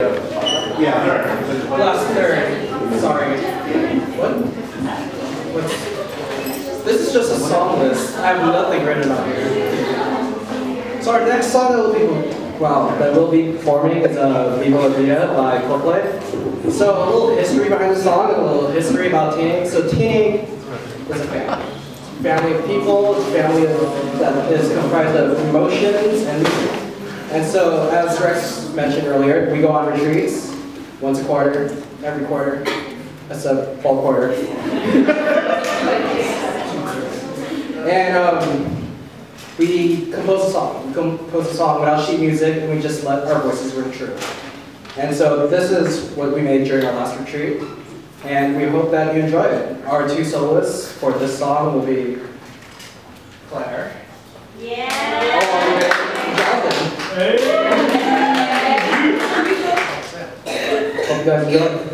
Yeah. Last third. Sorry. What? What? This is just a song list. I have nothing written on here. So our next song that will be well that we'll be performing is uh, Viva La Vida by Coldplay. So a little history behind the song and a little history about Tinig. So Tinig is a family. Family of people, it's a family of, that is comprised of emotions and music. And so, as Rex mentioned earlier, we go on retreats once a quarter, every quarter. A fall quarter. and um, we compose a song. We compose a song without sheet music, and we just let our voices ring true. And so this is what we made during our last retreat, and we hope that you enjoy it. Our two soloists for this song will be Claire. Yeah. Jonathan. Hope you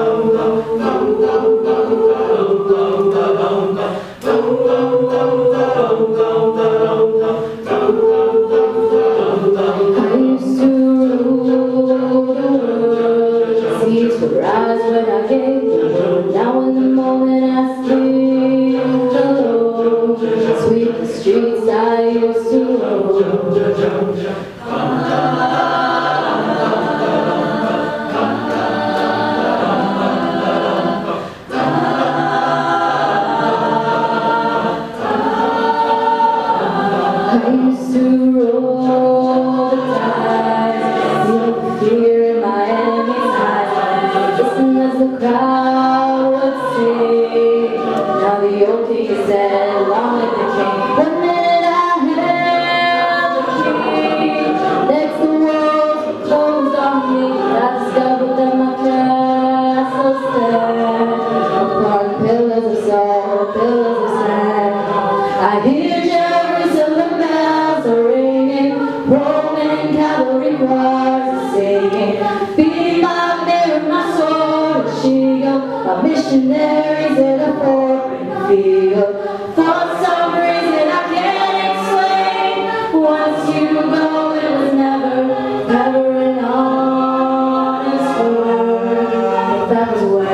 I hear Jerusalem bells are ringing, Roman cavalry singing. My my sword and shield, my missionaries in a foreign field. For some reason I can't explain, once you go it was never, never an honest word. That was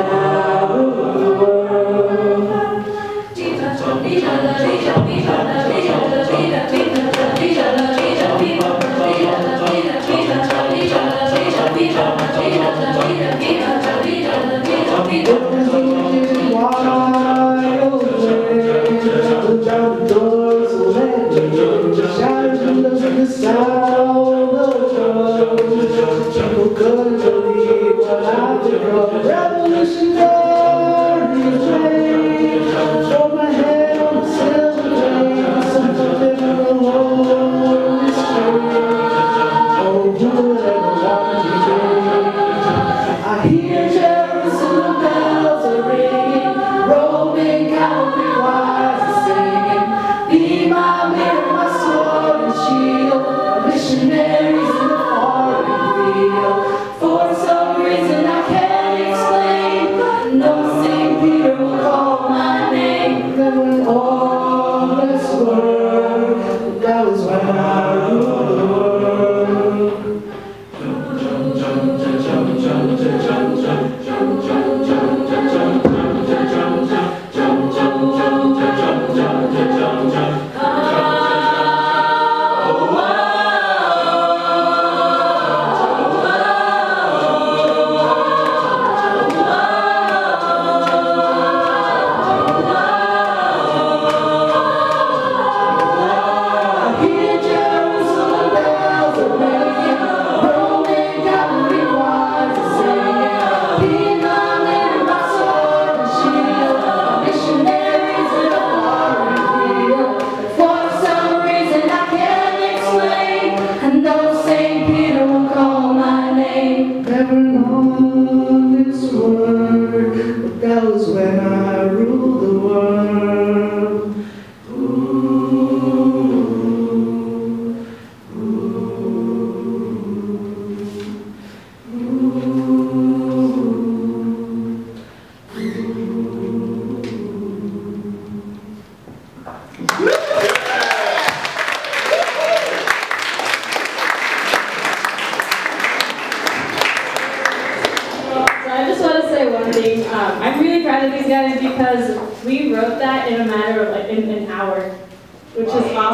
never know.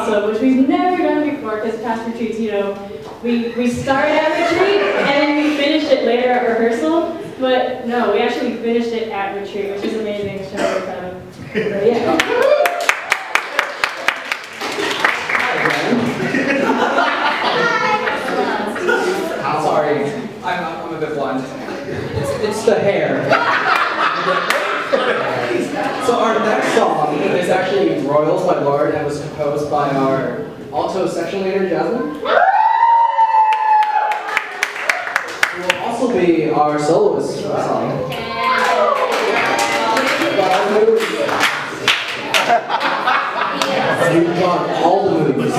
Which awesome, which we've never done before because past retreats, you know, we, we start at retreat and then we finish it later at rehearsal. But no, we actually finished it at retreat, which is amazing. So we're proud of. So, yeah. Sorry, I'm, I'm a bit blind. It's, it's the hair. so our next song is actually Royals by Lorde and was composed by our alto section leader, Jasmine. It will also be our soloist song. All the moves. You've got all the.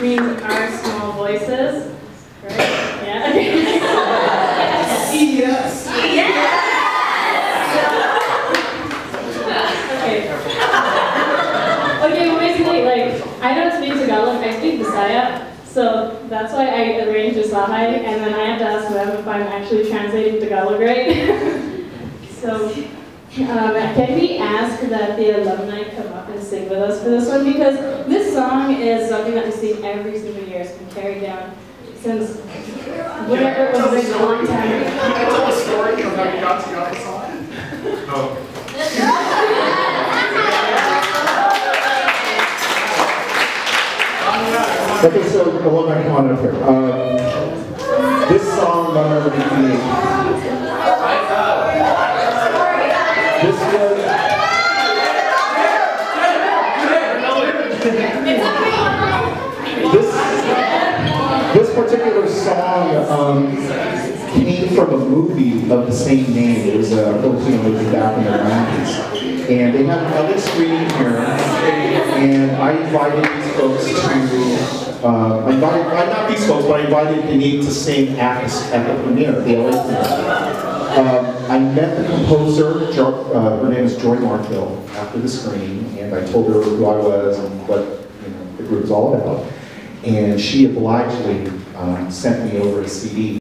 Means our small voices. Right? Yeah. Yes. Yes. okay. Okay, well basically, like, I don't speak Tagalog, I speak Bisaya. So that's why I arranged this Sahay, and then I have to ask them if I'm actually translating Tagalog right. so, um, can we ask that the alumni come up and sing with us for this one? Because this song is something that we sing every single year. It's been carried down since whatever it was, like a long time ago. Can I tell a story of how you got to the song? Oh. Okay, so hold on, come on up here. Uh, this song, Mama Would Be this particular song um, came from a movie of the same name. It was a Filipino movie back in the 90s. And they had another screening here, and I invited these folks to, uh, I invited, not these folks, but I invited Denise to sing at the, at the premiere, the LA premiere. Um, I met the composer, uh, her name is Joy Markville, after the screening, and I told her who I was and what you know, the group was all about. And she obligingly um, sent me over a CD